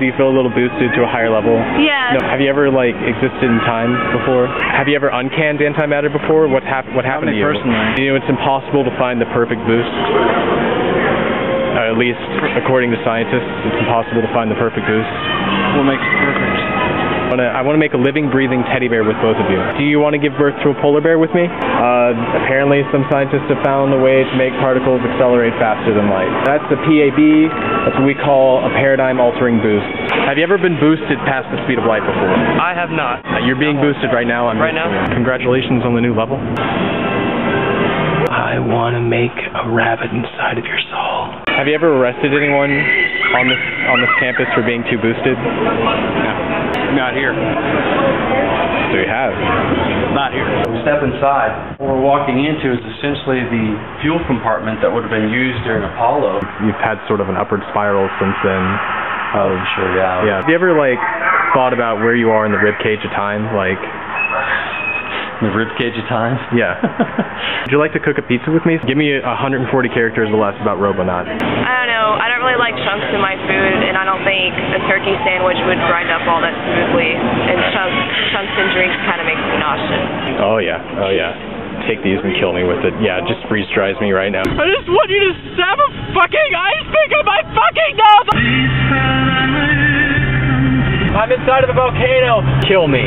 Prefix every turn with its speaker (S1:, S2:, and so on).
S1: Do you feel a little boosted to a higher level?
S2: Yeah.
S1: No, have you ever like existed in time before? Have you ever uncanned antimatter before? What happened? What happened to you?
S3: personally.
S1: You know, it's impossible to find the perfect boost. Uh, at least according to scientists, it's impossible to find the perfect boost.
S3: What makes it perfect?
S1: I wanna- I want to make a living, breathing teddy bear with both of you. Do you want to give birth to a polar bear with me? Uh, apparently, some scientists have found a way to make particles accelerate faster than light. That's the PAB. That's what we call a paradigm-altering boost. Have you ever been boosted past the speed of light before?
S3: I have not.
S1: Uh, you're being boosted right now. I'm
S3: Right now?
S1: you. Congratulations on the new level. I want to make a rabbit inside of your soul. Have you ever arrested anyone on this on this campus for being too boosted?
S3: Not here.
S1: So you have.
S3: Not here.
S4: step inside. What we're walking into is essentially the fuel compartment that would have been used during Apollo.
S1: You've had sort of an upward spiral since then. Of,
S4: Sure, yeah.
S1: yeah. Have you ever like thought about where you are in the rib cage of time? Like,
S4: The rib cage of time.
S1: yeah. Would you like to cook a pizza with me? Give me 140 characters or less about Robonaut.
S2: I don't know. I don't really like chunks in my food, and I don't think a turkey sandwich would grind up all that smoothly. And chunks, chunks in drinks kind of makes me nauseous.
S1: Oh yeah. Oh yeah. Take these and kill me with it. Yeah, it just freeze dries me right now.
S3: I just want you to stab a fucking ice pick in my fucking nose!
S1: I'm inside of the volcano. Kill me.